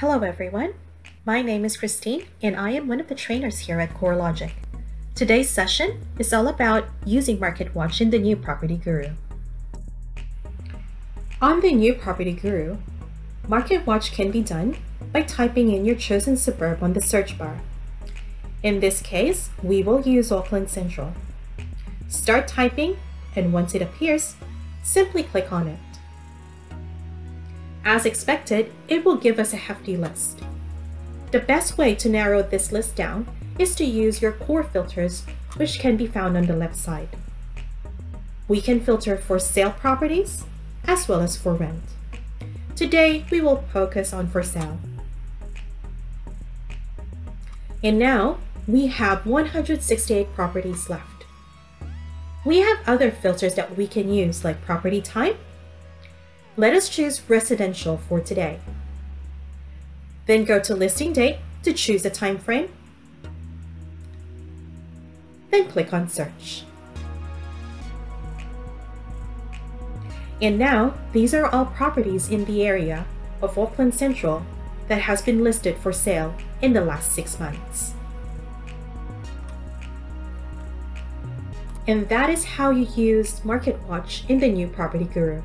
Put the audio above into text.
Hello everyone, my name is Khristine and I am one of the trainers here at CoreLogic. Today's session is all about using MarketWatch in the new Property Guru. On the new Property Guru, MarketWatch can be done by typing in your chosen suburb on the search bar. In this case, we will use Auckland Central. Start typing and once it appears, simply click on it. As expected, it will give us a hefty list. The best way to narrow this list down is to use your core filters, which can be found on the left side. We can filter for sale properties as well as for rent. Today, we will focus on for sale. And now, we have 168 properties left. We have other filters that we can use like property type let us choose residential for today. Then go to listing date to choose a time frame. Then click on search. And now, these are all properties in the area of Auckland Central that has been listed for sale in the last six months. And that is how you use MarketWatch in the new Property Guru.